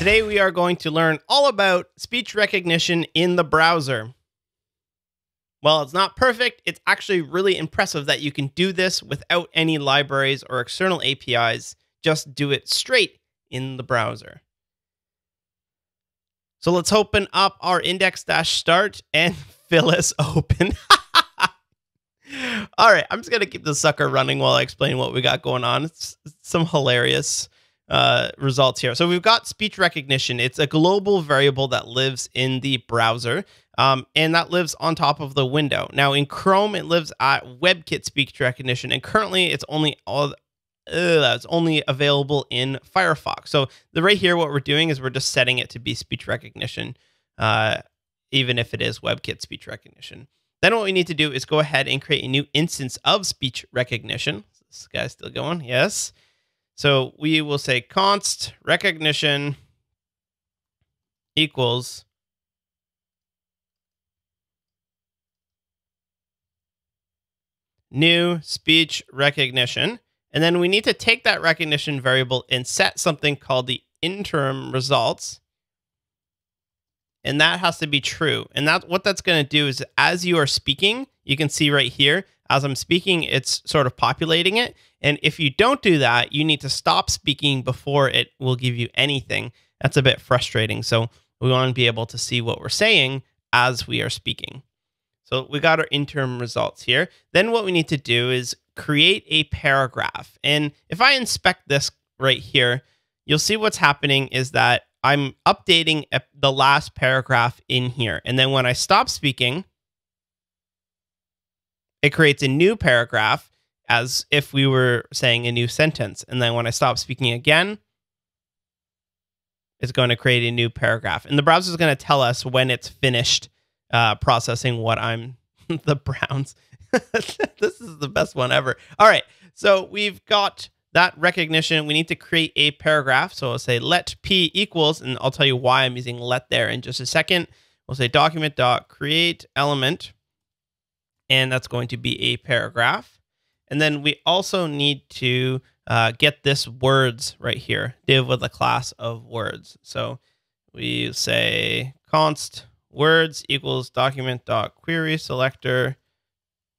Today we are going to learn all about speech recognition in the browser. While it's not perfect, it's actually really impressive that you can do this without any libraries or external APIs. Just do it straight in the browser. So let's open up our index-start and Phyllis open. All right, I'm just going to keep the sucker running while I explain what we got going on. It's, some hilarious uh, results here. So we've got speech recognition. It's a global variable that lives in the browser, um, and that lives on top of the window. Now in Chrome, it lives at WebKit speech recognition, and currently it's only all uh, it's only available in Firefox. So the right here, what we're doing is we're just setting it to be speech recognition, uh, even if it is WebKit speech recognition. Then what we need to do is go ahead and create a new instance of speech recognition. This guy's still going, yes. So we will say const recognition equals new speech recognition. And then we need to take that recognition variable and set something called the interim results. And that has to be true. And that what that's going to do is as you are speaking, you can see right here, as I'm speaking, it's sort of populating it. And if you don't do that, you need to stop speaking before it will give you anything. That's a bit frustrating. So we want to be able to see what we're saying as we are speaking. So we got our interim results here. Then what we need to do is create a paragraph. And if I inspect this right here, you'll see what's happening is that I'm updating the last paragraph in here. And then when I stop speaking, it creates a new paragraph as if we were saying a new sentence. And then when I stop speaking again, it's going to create a new paragraph. And the browser is going to tell us when it's finished uh, processing what I'm the Browns. this is the best one ever. All right. So we've got that recognition. We need to create a paragraph. So I'll say let p equals, and I'll tell you why I'm using let there in just a second. We'll say document dot create element, and that's going to be a paragraph. And then we also need to uh, get this words right here, div with a class of words. So we say const words equals document dot query selector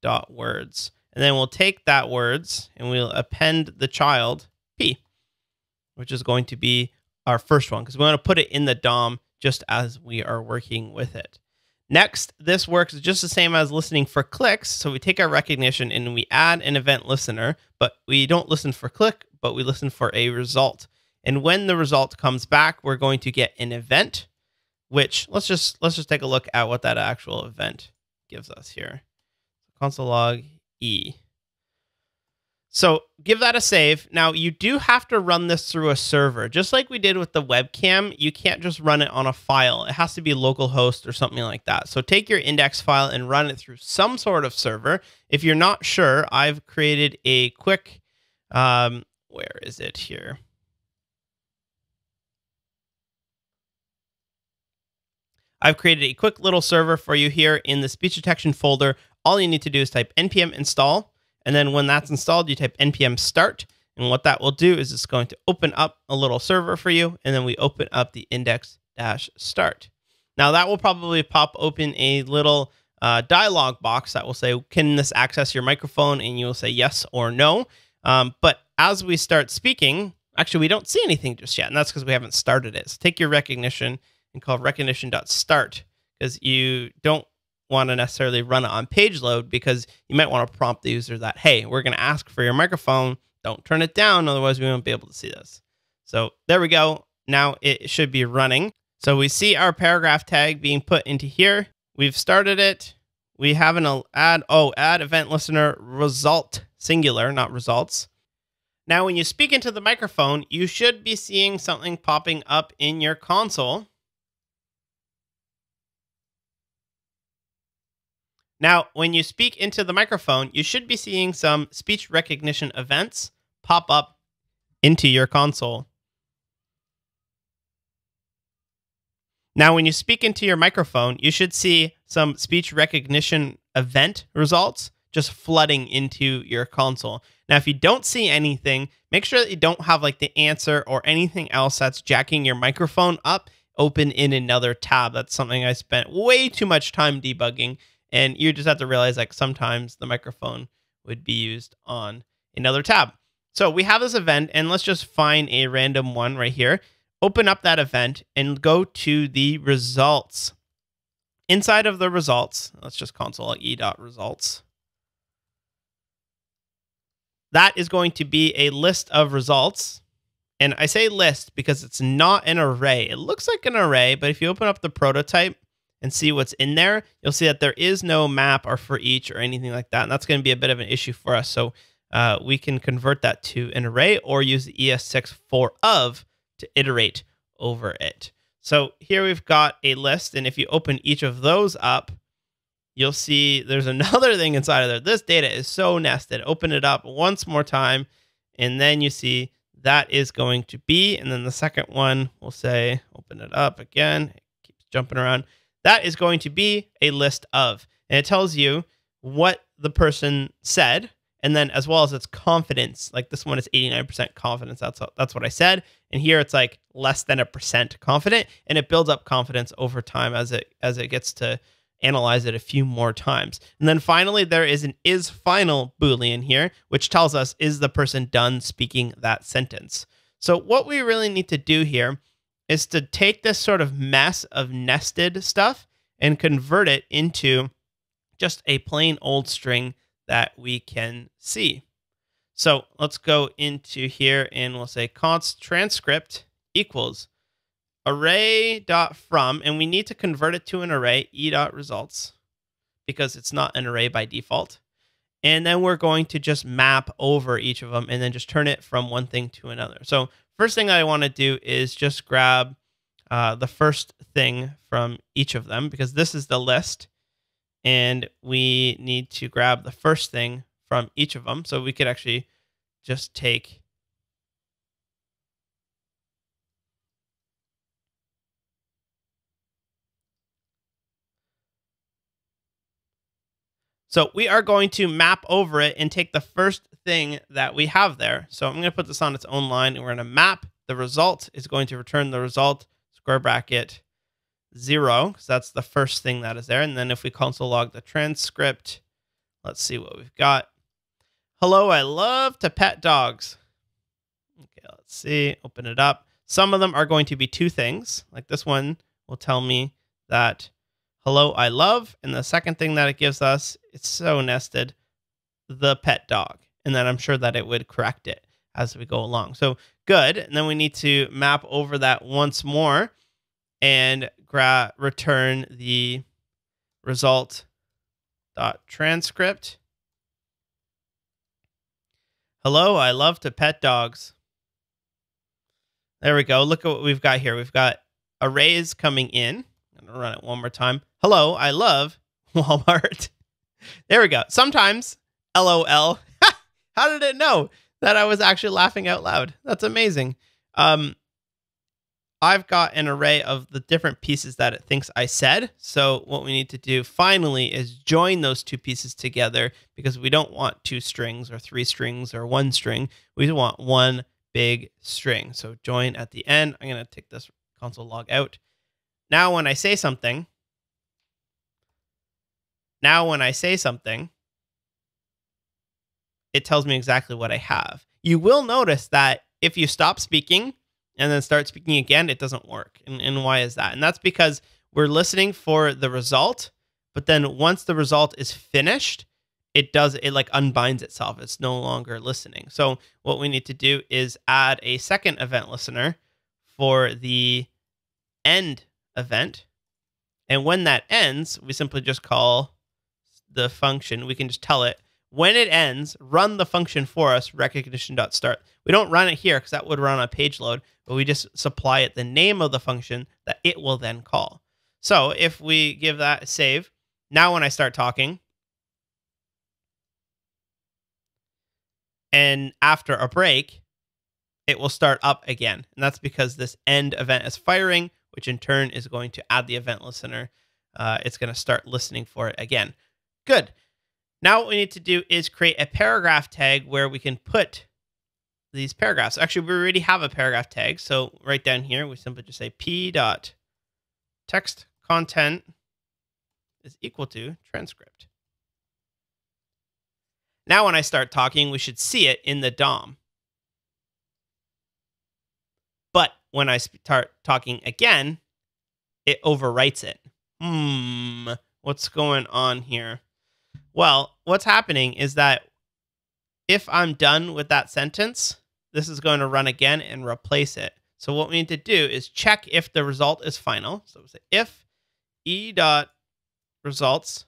dot words. And then we'll take that words and we'll append the child p, which is going to be our first one because we want to put it in the DOM just as we are working with it. Next, this works just the same as listening for clicks. So we take our recognition and we add an event listener, but we don't listen for click, but we listen for a result. And when the result comes back, we're going to get an event which let's just let's just take a look at what that actual event gives us here. Console log E. So give that a save. Now you do have to run this through a server, just like we did with the webcam. You can't just run it on a file. It has to be localhost or something like that. So take your index file and run it through some sort of server. If you're not sure, I've created a quick, um, where is it here? I've created a quick little server for you here in the speech detection folder. All you need to do is type npm install. And then when that's installed, you type npm start. And what that will do is it's going to open up a little server for you. And then we open up the index dash start. Now that will probably pop open a little uh, dialog box that will say, can this access your microphone? And you will say yes or no. Um, but as we start speaking, actually, we don't see anything just yet. And that's because we haven't started it. So take your recognition and call recognition.start because you don't want to necessarily run it on page load because you might want to prompt the user that, hey, we're going to ask for your microphone. Don't turn it down, otherwise we won't be able to see this. So there we go. Now it should be running. So we see our paragraph tag being put into here. We've started it. We have an add, oh, add event listener result singular, not results. Now, when you speak into the microphone, you should be seeing something popping up in your console. Now, when you speak into the microphone, you should be seeing some speech recognition events pop up into your console. Now, when you speak into your microphone, you should see some speech recognition event results just flooding into your console. Now, if you don't see anything, make sure that you don't have like the answer or anything else that's jacking your microphone up open in another tab. That's something I spent way too much time debugging. And you just have to realize like sometimes the microphone would be used on another tab. So we have this event and let's just find a random one right here. Open up that event and go to the results. Inside of the results, let's just console e dot results. That is going to be a list of results. And I say list because it's not an array. It looks like an array, but if you open up the prototype and see what's in there, you'll see that there is no map or for each or anything like that. And that's going to be a bit of an issue for us. So uh, we can convert that to an array or use the ES6 for of to iterate over it. So here we've got a list. And if you open each of those up, you'll see there's another thing inside of there. This data is so nested. Open it up once more time, and then you see that is going to be, and then the second one will say, open it up again, it keeps jumping around. That is going to be a list of, and it tells you what the person said, and then as well as its confidence. Like this one is 89% confidence. That's that's what I said. And here it's like less than a percent confident, and it builds up confidence over time as it as it gets to analyze it a few more times. And then finally, there is an is final Boolean here, which tells us is the person done speaking that sentence. So what we really need to do here is to take this sort of mess of nested stuff and convert it into just a plain old string that we can see. So let's go into here and we'll say const transcript equals array dot from, and we need to convert it to an array, e dot results, because it's not an array by default. And then we're going to just map over each of them and then just turn it from one thing to another. So first thing I want to do is just grab uh, the first thing from each of them because this is the list. And we need to grab the first thing from each of them. So we could actually just take So we are going to map over it and take the first thing that we have there. So I'm going to put this on its own line and we're going to map the result is going to return the result square bracket zero because that's the first thing that is there. And then if we console log the transcript, let's see what we've got. Hello, I love to pet dogs. Okay, let's see, open it up. Some of them are going to be two things. Like this one will tell me that hello, I love. And the second thing that it gives us, it's so nested, the pet dog. And then I'm sure that it would correct it as we go along. So good. And then we need to map over that once more and gra- return the result dot transcript. Hello, I love to pet dogs. There we go. Look at what we've got here. We've got arrays coming in. I'm going to run it one more time. Hello, I love Walmart. there we go. Sometimes, LOL. How did it know that I was actually laughing out loud? That's amazing. Um, I've got an array of the different pieces that it thinks I said. So what we need to do finally is join those two pieces together because we don't want two strings or three strings or one string. We want one big string. So join at the end. I'm going to take this console log out. Now when I say something, now, when I say something, it tells me exactly what I have. You will notice that if you stop speaking and then start speaking again, it doesn't work. And, and why is that? And that's because we're listening for the result, but then once the result is finished, it does it like unbinds itself. It's no longer listening. So what we need to do is add a second event listener for the end event. And when that ends, we simply just call the function, we can just tell it when it ends, run the function for us, recognition.start. We don't run it here because that would run on page load, but we just supply it the name of the function that it will then call. So if we give that a save, now when I start talking, and after a break, it will start up again. And that's because this end event is firing, which in turn is going to add the event listener. Uh, it's going to start listening for it again. Good. Now what we need to do is create a paragraph tag where we can put these paragraphs. Actually, we already have a paragraph tag. So right down here, we simply just say p dot text content is equal to transcript. Now when I start talking, we should see it in the DOM. But when I start talking again, it overwrites it. Hmm, what's going on here? Well, what's happening is that if I'm done with that sentence, this is going to run again and replace it. So what we need to do is check if the result is final. So say if e dot results,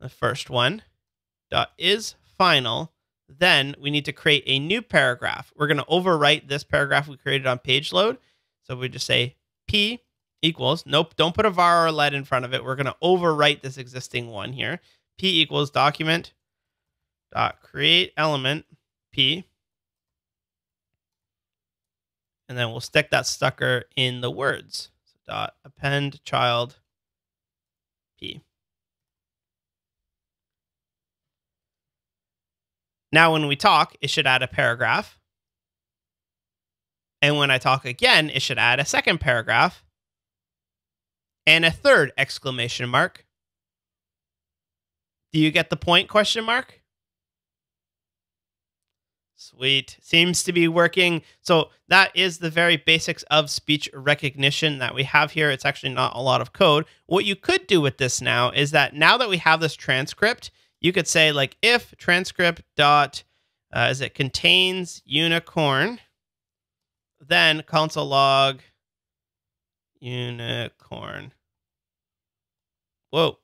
the first one, dot is final, then we need to create a new paragraph. We're going to overwrite this paragraph we created on page load. So we just say p equals, nope, don't put a var or a let in front of it. We're going to overwrite this existing one here. p equals document dot create element p and then we'll stick that stucker in the words. So dot append child p. Now, when we talk, it should add a paragraph. And when I talk again, it should add a second paragraph and a third exclamation mark. Do you get the point? Question mark. Sweet. Seems to be working. So that is the very basics of speech recognition that we have here. It's actually not a lot of code. What you could do with this now is that now that we have this transcript, you could say like if transcript dot uh, it contains unicorn, then console log unicorn. Whoa.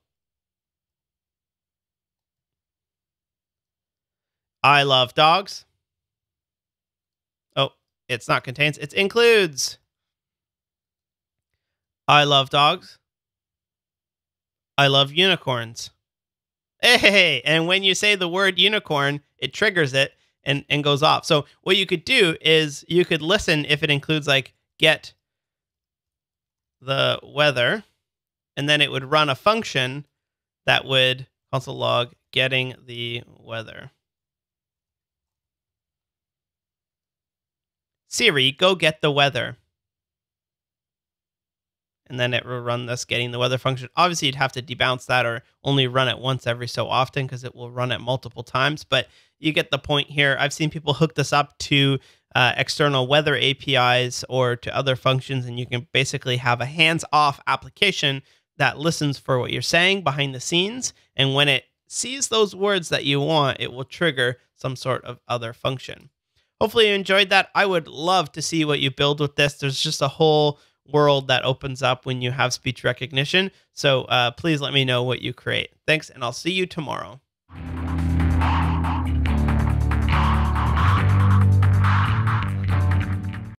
I love dogs. Oh, it's not contains, it includes. I love dogs. I love unicorns. Hey, and when you say the word unicorn, it triggers it and, and goes off. So what you could do is you could listen if it includes like get the weather, and then it would run a function that would console log getting the weather. Siri, go get the weather. And then it will run this getting the weather function. Obviously, you'd have to debounce that or only run it once every so often because it will run it multiple times. But you get the point here. I've seen people hook this up to uh, external weather APIs or to other functions, and you can basically have a hands off application that listens for what you're saying behind the scenes. And when it sees those words that you want, it will trigger some sort of other function. Hopefully, you enjoyed that. I would love to see what you build with this. There's just a whole world that opens up when you have speech recognition. So uh, please let me know what you create. Thanks, and I'll see you tomorrow.